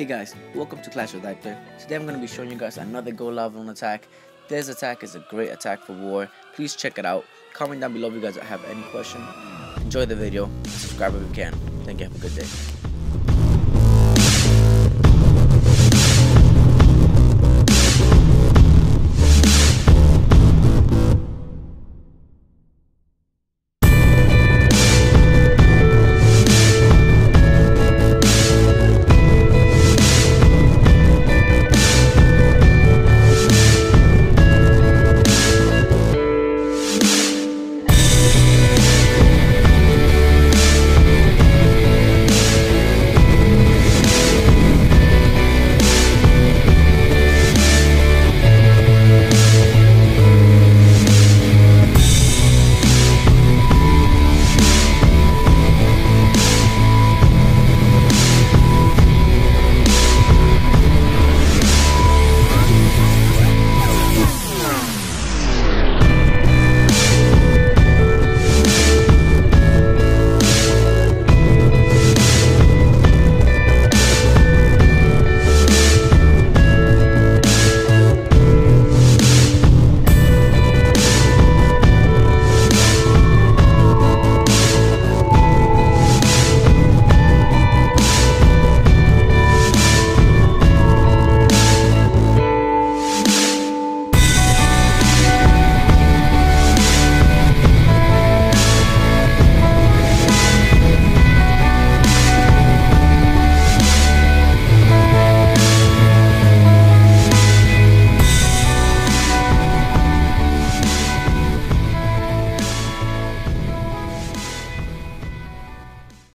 Hey guys, welcome to Clash of Hyper. Today I'm going to be showing you guys another Go Lava attack. This attack is a great attack for war. Please check it out. Comment down below if you guys have any question. Enjoy the video. Subscribe if you can. Thank you. Have a good day.